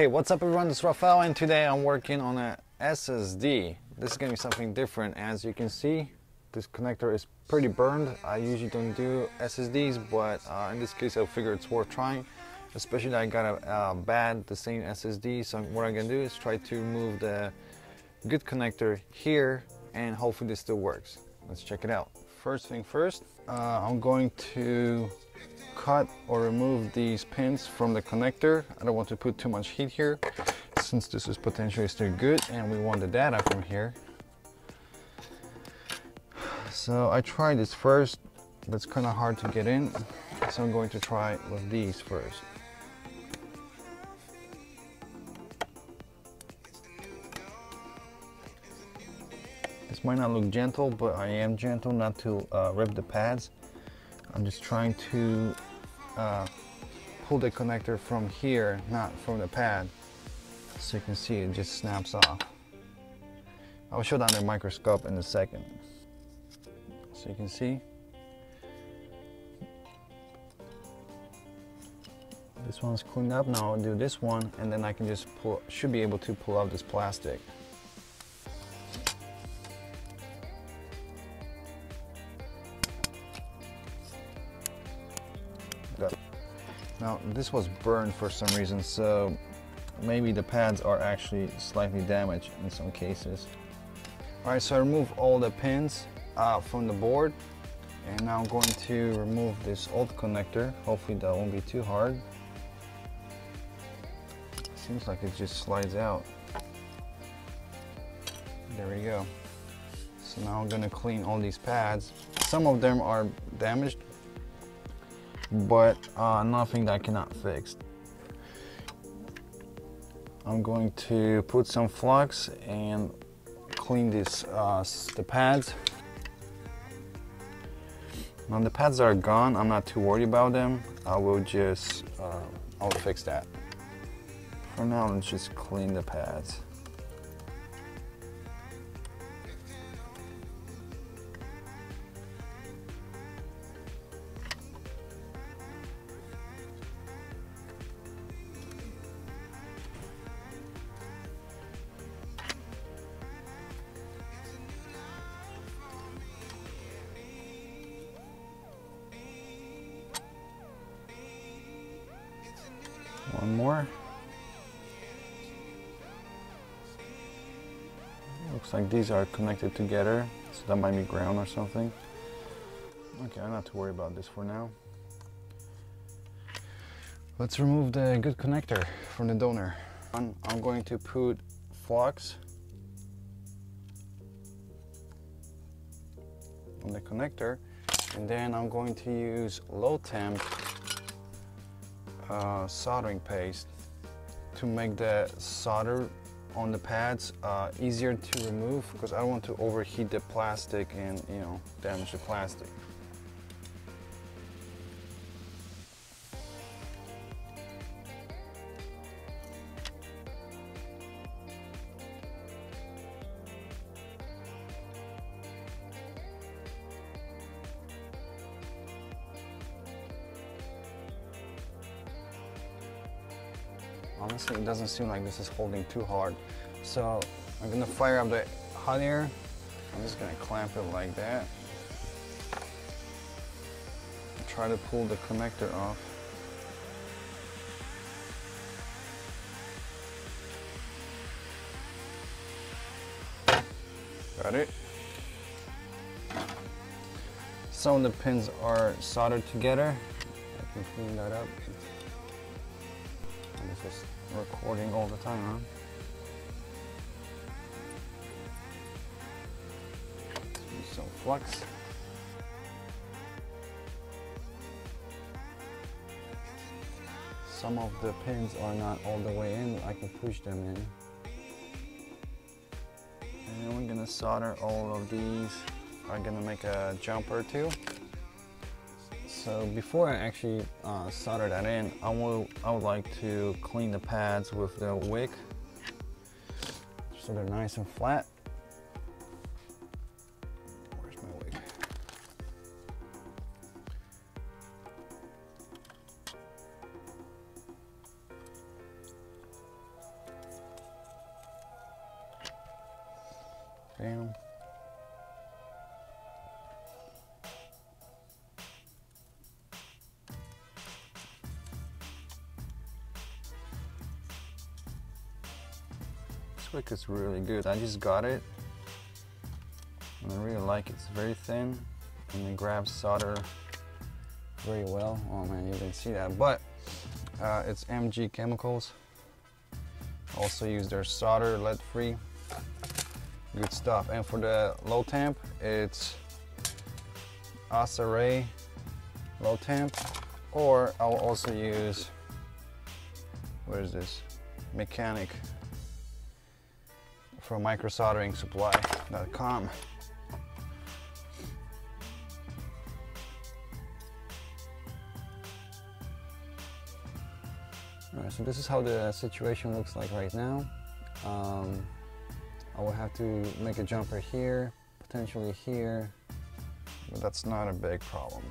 Hey, what's up everyone? This is Rafael and today I'm working on a SSD. This is going to be something different. As you can see, this connector is pretty burned. I usually don't do SSDs, but uh, in this case I figure it's worth trying. Especially that I got a uh, bad, the same SSD. So what I'm going to do is try to remove the good connector here and hopefully this still works. Let's check it out. First thing first, uh, I'm going to cut or remove these pins from the connector. I don't want to put too much heat here since this is potentially still good and we want the data from here. So I tried this first. That's kind of hard to get in. So I'm going to try with these first. This might not look gentle, but I am gentle not to uh, rip the pads. I'm just trying to uh, pull the connector from here, not from the pad. So you can see it just snaps off. I'll show that under microscope in a second. So you can see. This one's cleaned up, now I'll do this one and then I can just pull, should be able to pull out this plastic. Now this was burned for some reason, so maybe the pads are actually slightly damaged in some cases. Alright, so I removed all the pins uh, from the board and now I'm going to remove this old connector. Hopefully that won't be too hard. Seems like it just slides out. There we go. So now I'm gonna clean all these pads. Some of them are damaged, but uh, nothing that I cannot fix. I'm going to put some flux and clean this uh, the pads. Now the pads are gone. I'm not too worried about them. I will just uh, I'll fix that. For now, let's just clean the pads. Looks like these are connected together, so that might be ground or something. Okay, I'm not to worry about this for now. Let's remove the good connector from the donor. I'm, going to put flux on the connector and then I'm going to use low temp uh, soldering paste to make the solder on the pads uh, easier to remove because I don't want to overheat the plastic and you know damage the plastic. Honestly, it doesn't seem like this is holding too hard. So I'm gonna fire up the hot air. I'm just gonna clamp it like that. Try to pull the connector off. Got it. Some of the pins are soldered together. I can clean that up. Just recording all the time, huh? Some flux. Some of the pins are not all the way in, I can push them in. And then we're gonna solder all of these. I'm gonna make a jumper too. So before I actually uh, solder that in, I, will, I would like to clean the pads with the wick so they're nice and flat. Where's my wick? Damn. Wick is really good. I just got it. And I really like it. It's very thin and it grabs solder very well. Oh man, you didn't see that. But uh, it's MG Chemicals. Also use their solder lead free. Good stuff. And for the low temp, it's Asa low temp. Or I'll also use, where is this? Mechanic from microsolderingsupply.com. Alright, so this is how the situation looks like right now. Um, I will have to make a jumper here, potentially here, but that's not a big problem.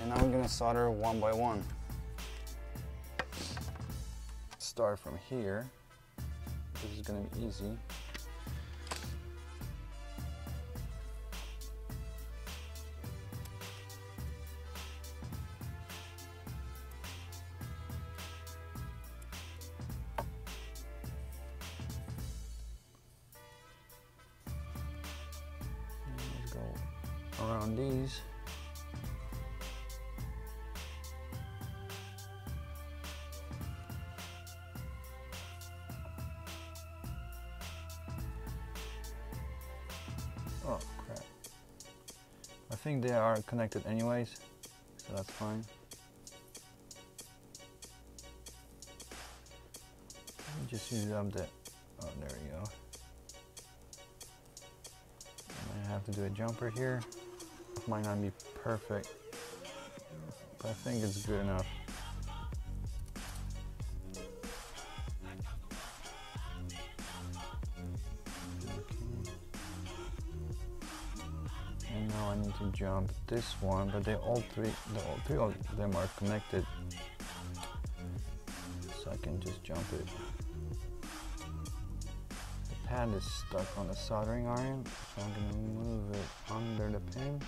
And now we're gonna solder one by one. Start from here. This is gonna be easy. around these. I think they are connected anyways, so that's fine. Just use up the, oh there we go. I have to do a jumper here might not be perfect, but I think it's good enough. Now I need to jump this one, but they all three, the all three of them are connected, so I can just jump it The pad is stuck on the soldering iron, so I'm gonna move it under the pin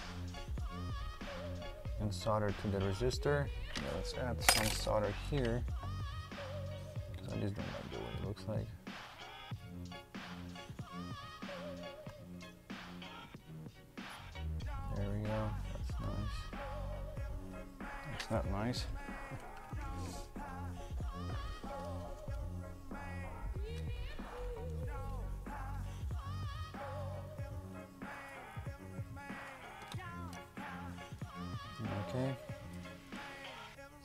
and solder to the resistor. Yeah, let's add some solder here because I just don't like the way it looks like. That's not nice. Okay.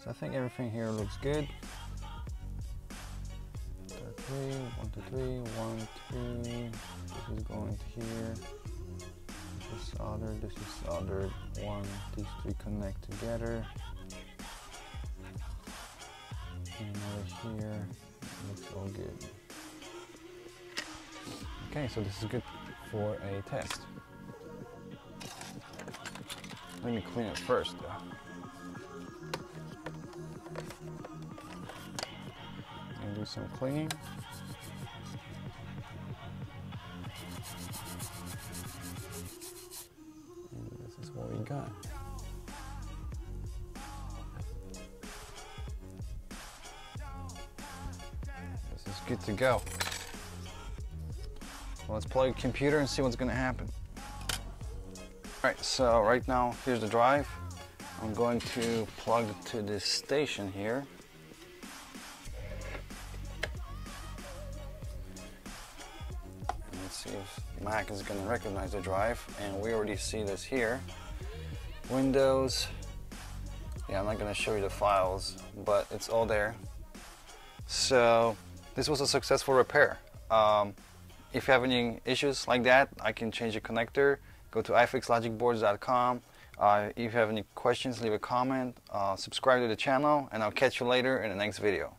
So I think everything here looks good. Three, one, two, three, one, two. This is going to here. This is soldered, this is soldered. One, these three connect together. Over here, looks all good. Okay, so this is good for a test. Let me clean it first though. And do some cleaning. Good to go. Let's plug a computer and see what's gonna happen. Alright, so right now, here's the drive. I'm going to plug to this station here. Let's see if Mac is going to recognize the drive. And we already see this here. Windows. Yeah, I'm not going to show you the files, but it's all there. So this was a successful repair. Um, if you have any issues like that, I can change the connector go to ifixlogicboards.com. Uh, if you have any questions, leave a comment, uh, subscribe to the channel, and I'll catch you later in the next video.